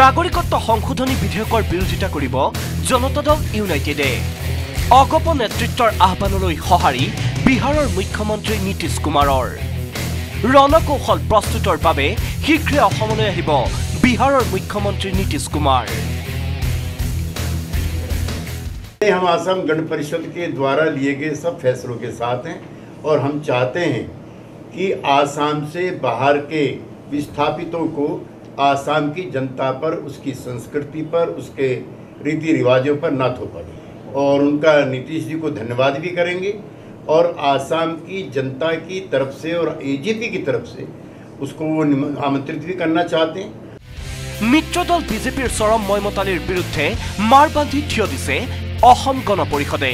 নাগৰিকত্ব সংশোধনী বিধেয়কৰ বিৰোধিতা কৰিব জনতা দল ইউনাইটেডে অগপ নেতৃত্বৰ আহ্বানলৈ সঁহাৰি বিহাৰৰ মুখ্যমন্ত্ৰী নীতিশ কুমাৰৰ ৰণকৌশল প্ৰস্তুতৰ বাবে শীঘ্ৰে অসমলৈ আহিব বিহাৰৰ মুখ্যমন্ত্ৰী নীতিশ কুমাৰ हम आसाम गण परिषद के द्वारा लिए गए सब फैसलों के साथ हैं और हम चाहते हैं कि आसाम से बाहर के विस्थापितों को आसाम की जनता पर उसकी संस्कृति पर उसके रीति रिवाजों पर न थोपड़े और उनका नीतीश जी को धन्यवाद भी करेंगे और आसाम की जनता की तरफ से और एजीपी की तरफ से उसको वो निम- आमंत्रित भी करना चाहते हैं মিত্ৰদল বিজেপিৰ চৰম ময়মতালিৰ বিৰুদ্ধে মাৰ বান্ধি থিয় দিছে অসম গণ পৰিষদে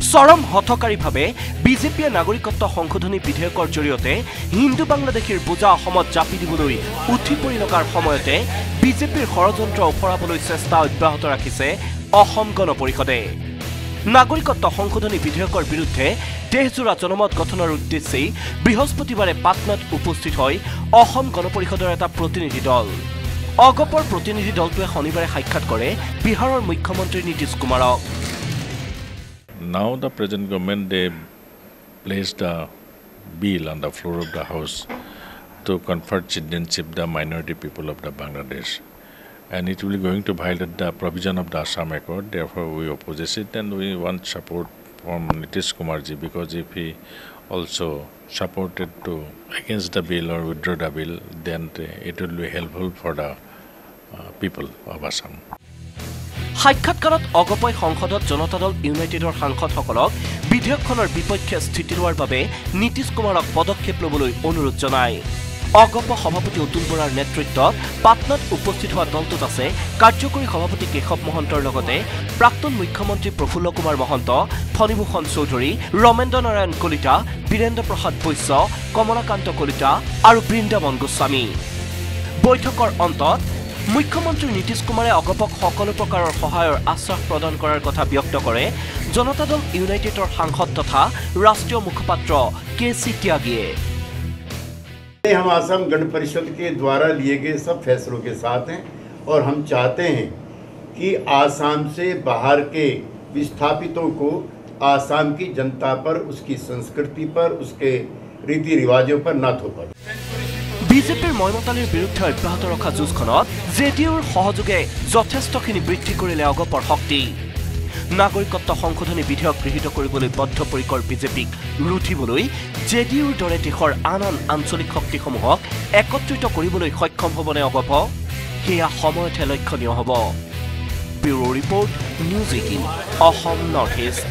চৰম হঠকাৰীভাৱে বিজেপিয়ে নাগৰিকত্ব সংশোধনী বিধেয়কৰ জৰিয়তে হিন্দু বাংলাদেশীৰ বোজা অসমত জাপি দিবলৈ উঠি পৰি লগাৰ সময়তে বিজেপিৰ ষড়যন্ত্ৰ ওফৰাবলৈ চেষ্টা অব্যাহত ৰাখিছে অসম গণ পৰিষদে। নাগৰিকত্ব সংশোধনী বিধেয়কৰ বিৰুদ্ধে দেশজোৰা জনমত গঠনৰ উদ্দেশ্যেই বৃহস্পতিবাৰে পাটনাত উপস্থিত হয় অসম গণ পৰিষদৰ এটা প্ৰতিনিধি দল। অগপৰ প্ৰতিনিধি দলটোৱে শনিবাৰে সাক্ষাৎ কৰে বিহাৰৰ মুখ্যমন্ত্ৰী নীতিশ কুমাৰক। Now the present government they placed a bill on the floor of the house to convert citizenship the minority people of the Bangladesh. And it will be going to violate the provision of the Assam Accord. Therefore, we oppose it and we want support from Nitish Kumarji because if he also supported to against the bill or withdraw the bill, then it will be helpful for the uh, people of Assam. সাক্ষাৎকাৰত অগপই সংসদত জনতা দল ইউনাইটেডৰ সাংসদসকলক বিধেয়কখনৰ বিপক্ষে স্থিতি লোৱাৰ বাবে নীতিশ কুমাৰক পদক্ষেপ ল'বলৈ অনুৰোধ জনায়। অগপ সভাপতি অতুল বৰাৰ নেতৃত্বত পাটনাত উপস্থিত হোৱা দলটোত আছে কাৰ্যকৰী সভাপতি কেশৱ মহন্তৰ লগতে প্ৰাক্তন মুখ্যমন্ত্ৰী প্ৰফুল্ল কুমাৰ মহন্ত ফণীভূষণ চৌধুৰী ৰমেন্দ্ৰ নাৰায়ণ কলিতা বীৰেন্দ্ৰ প্ৰসাদ বৈশ্য কমলাকান্ত কলিতা আৰু বৃন্দাবন গোস্বামী। বৈঠকৰ অন্তত মুখ্যমন্ত্ৰী নীতিশ কুমাৰে অগপক সকলো প্ৰকাৰৰ সহায়ৰ আশ্বাস প্ৰদান কৰাৰ কথা ব্যক্ত কৰে জনতা দল ইউনাইটেডৰ সাংসদ তথা ৰাষ্ট্ৰীয় মুখপাত্ৰ কে চি ত্যাগীয়ে हम आसाम गण परिषद के द्वारा लिए गए सब फैसलों के साथ हैं और हम चाहते हैं कि आसाम से बाहर के विस्थापितों को आसाम की जनता पर उसकी संस्कृति पर उसके रीति रिवाजों पर न थोपड़े বিজেপিৰ ময়মতালিৰ বিৰুদ্ধে অব্যাহত ৰখা যুঁজখনত জে ডি ইউৰ সহযোগে যথেষ্টখিনি বৃদ্ধি কৰিলে অগপৰ শক্তি। নাগৰিকত্ব সংশোধনী বিধেয়ক গৃহীত কৰিবলৈ বদ্ধপৰিকৰ বিজেপিক ৰুধিবলৈ জে ডি ইউৰ দৰে দেশৰ আন আন আঞ্চলিক শক্তিসমূহক একত্ৰিত কৰিবলৈ সক্ষম হ'বনে অগপ? সেয়া সময়তহে লক্ষণীয় হ'ব। Bureau' report news eighteen Assam north east.